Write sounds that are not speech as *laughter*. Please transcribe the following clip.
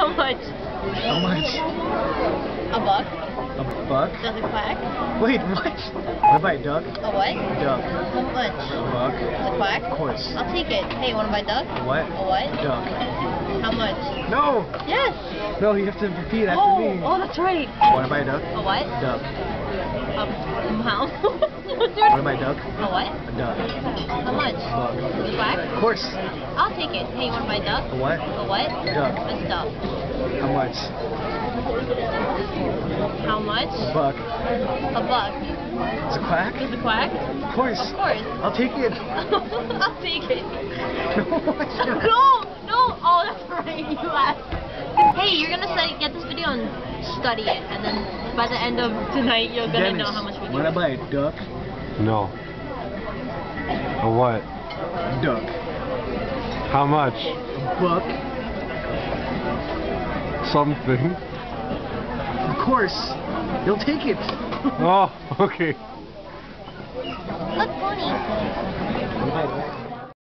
How much? How much? A buck? A buck? Does it quack? Wait, what? What about a duck? A what? Duck. How much? A buck? Does it quack? Of course. I'll take it. Hey, wanna buy duck? A what? A what? Duck. *laughs* How much? No! Yes! No, you have to repeat after oh, me. oh, that's right. Wanna buy a duck? A what? Duck. A *laughs* mouse? Wanna buy a duck? A what? A duck. How much? Buck. It quack? Of course. I'll take it. Hey, you wanna buy duck? A what? A what? A Duck. A duck. How much? How much? A buck. A buck. Is it quack? Does it quack? Of course. Of course. I'll take it. *laughs* I'll take it. no, *laughs* I. *laughs* No. Oh, that's right. You asked. Hey, you're gonna study, get this video and study it, and then by the end of tonight, you're gonna Dennis, know how much we wanna buy a duck? No. A what? Duck. How much? A buck. Something. Of course. You'll take it. oh, *laughs* okay. Look.